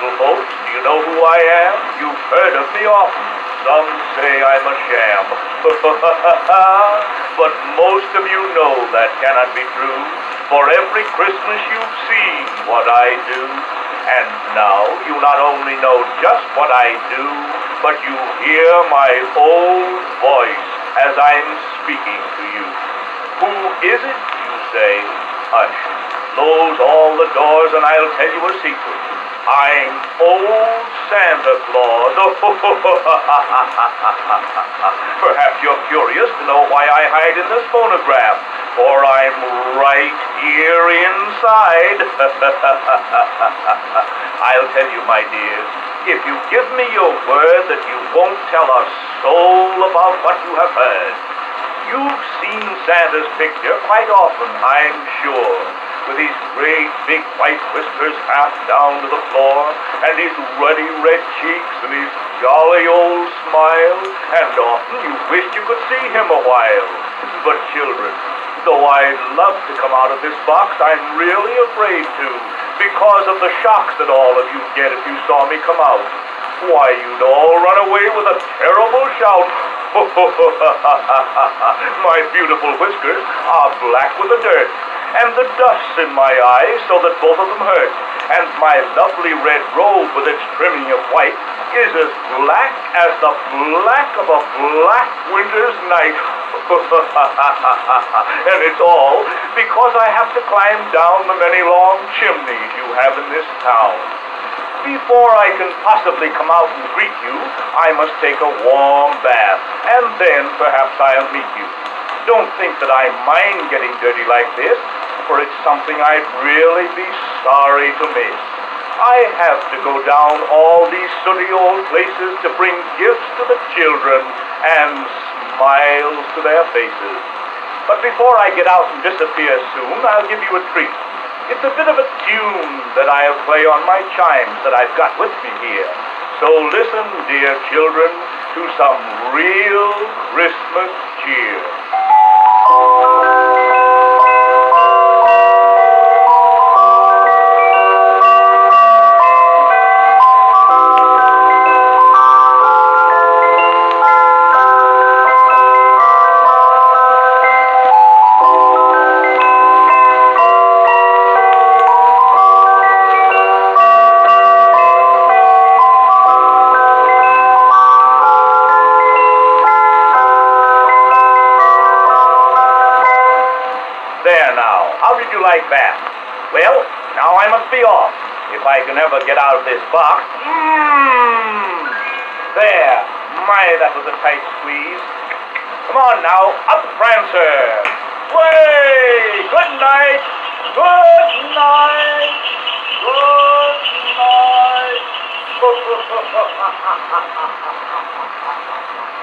little folks, do you know who I am? You've heard of me often. Some say I'm a sham. but most of you know that cannot be true. For every Christmas you've seen what I do. And now you not only know just what I do, but you hear my old voice as I'm speaking to you. Who is it, you say? Hush. Close all the doors and I'll tell you a secret. I'm old Santa Claus. Perhaps you're curious to know why I hide in this phonograph, for I'm right here inside. I'll tell you, my dears, if you give me your word that you won't tell a soul about what you have heard. You've seen Santa's picture quite often, I'm sure with his great big white whiskers half down to the floor, and his ruddy red cheeks, and his jolly old smile, and often you wished you could see him a while. But children, though I'd love to come out of this box, I'm really afraid to, because of the shocks that all of you'd get if you saw me come out. Why, you'd all run away with a terrible shout. My beautiful whiskers are black with the dirt, and the dust in my eyes so that both of them hurt. And my lovely red robe with its trimming of white is as black as the black of a black winter's night. and it's all because I have to climb down the many long chimneys you have in this town. Before I can possibly come out and greet you, I must take a warm bath, and then perhaps I'll meet you. Don't think that I mind getting dirty like this, for it's something I'd really be sorry to miss. I have to go down all these sooty old places to bring gifts to the children and smiles to their faces. But before I get out and disappear soon, I'll give you a treat. It's a bit of a tune that I'll play on my chimes that I've got with me here. So listen, dear children, to some real Christmas cheer. How did you like that? Well, now I must be off. If I can ever get out of this box. Mmm! There. My, that was a tight squeeze. Come on now, up, Prancer! Way! Good night! Good night! Good night!